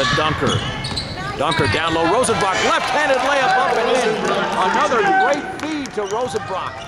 to Dunker. Dunker down low. Rosenbrock left-handed layup up and in. Another great feed to Rosenbrock.